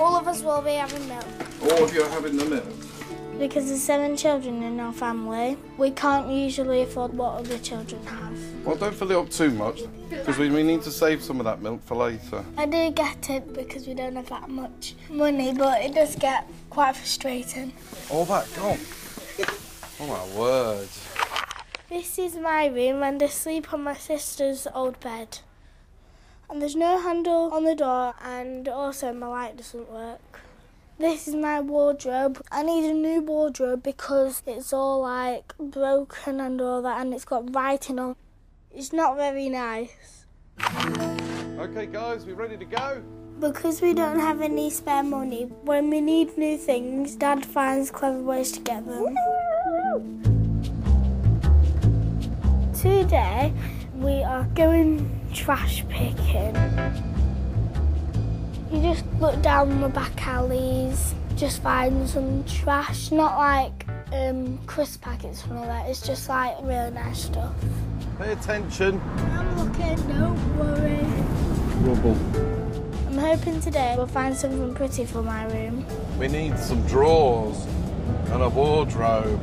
us will be having milk. All of you are having the milk. Because there's seven children in our family, we can't usually afford what other children have. Well, don't fill it up too much, because we, we need to save some of that milk for later. I do get it because we don't have that much money, but it does get quite frustrating. All that gone. Oh my word. This is my room and I sleep on my sister's old bed. And there's no handle on the door and also my light doesn't work. This is my wardrobe. I need a new wardrobe because it's all like broken and all that and it's got writing on. It's not very nice. Okay, guys, we're ready to go? Because we don't have any spare money, when we need new things, Dad finds clever ways to get them. Today, we are going trash picking. You just look down the back alleys, just find some trash, not like um, crisp packets and all that, it's just like really nice stuff. Pay attention. I'm looking, don't worry. Rubble. I'm hoping today we'll find something pretty for my room. We need some drawers and a wardrobe.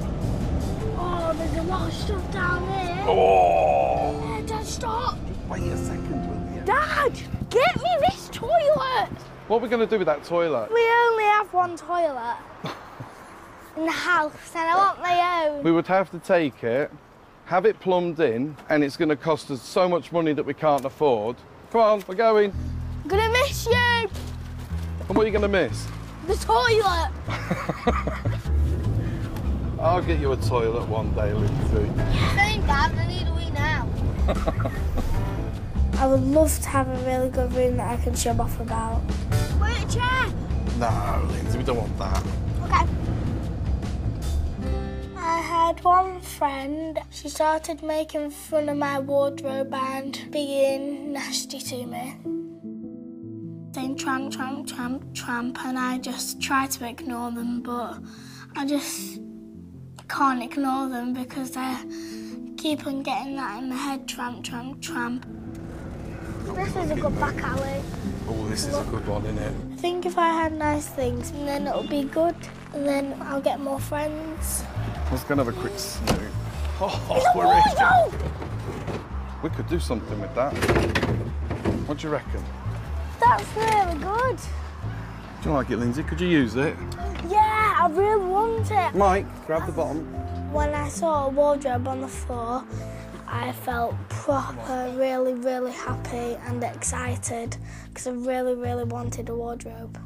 Oh, there's a lot of stuff down there. Oh! Yeah, Dad, stop. Wait a second, will you? Dad, get me this toilet. What are we going to do with that toilet? We only have one toilet in the house, and I want my own. We would have to take it, have it plumbed in, and it's going to cost us so much money that we can't afford. Come on, we're going. I'm gonna miss you. And what are you going to miss? The toilet. I'll get you a toilet one day, Lindsay. Same, Dad. I need a wee now. I would love to have a really good room that I can show off about. Wait, a chair. No, Lindsay, we don't want that. Okay. I had one friend, she started making fun of my wardrobe and being nasty to me. Saying tramp, tramp, tramp, tramp, and I just try to ignore them, but I just can't ignore them because I keep on getting that in my head tramp, tramp, tramp. This is a good back alley. Oh, this is a good one, isn't it? I think if I had nice things, and then it'll be good, and then I'll get more friends. Let's go and have a quick snoop. Oh, It's we're in. We could do something with that. What do you reckon? That's really good. Do you like it, Lindsay? Could you use it? Yeah, I really want it. Mike, grab the bottom. When I saw a wardrobe on the floor, I felt proper, really, really happy and excited because I really, really wanted a wardrobe.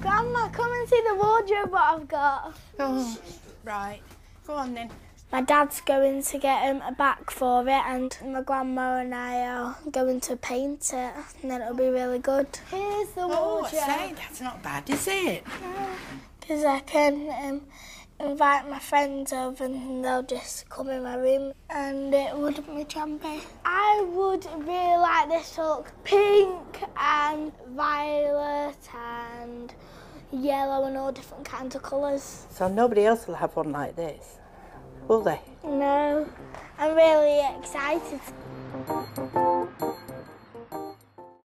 Grandma, come and see the wardrobe what I've got. Oh, right. Go on then. My dad's going to get him a back for it, and my grandma and I are going to paint it, and then it'll be really good. Here's the Oh, wardrobe. say, that's not bad, is it? Because I can um, invite my friends over and they'll just come in my room and it wouldn't be trampy. I would really like this to look pink and violet and yellow and all different kinds of colours. So nobody else will have one like this, will they? No, I'm really excited.